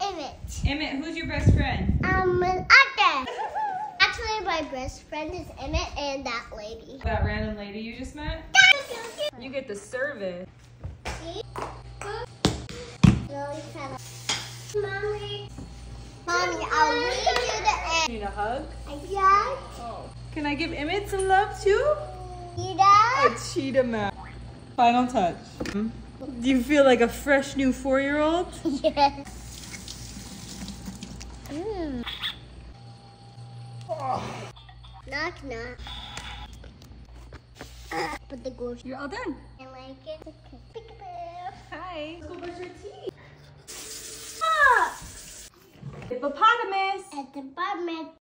Emmett, Emmett, who's your best friend? Um, Arthur. Actually, my best friend is Emmett and that lady. That random lady you just met? You get the service. Mommy. Mommy, I'll lead you to end. Need a hug? Yeah. Can I give Emmett some love too? Ida. A cheetah man. Final touch. Do you feel like a fresh new four-year-old? Yes. Mm. Knock knock. Uh, but the ghost. You're all done. I like it. Peekaboo. Hi. Let's go brush your teeth. Ah! Hippopotamus. At the bottom.